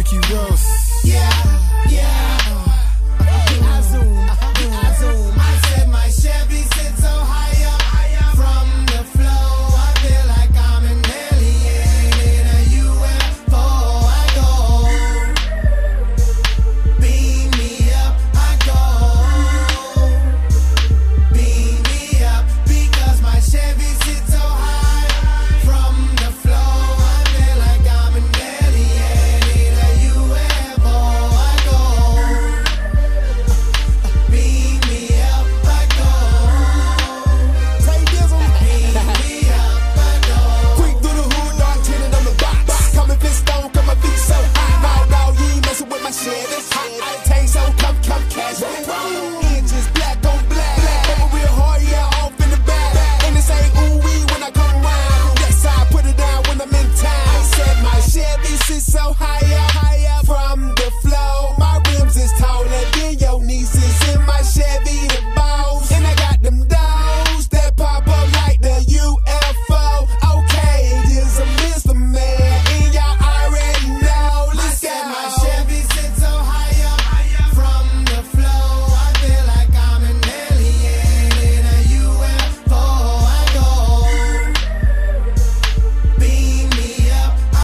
Ricky Ross. so high.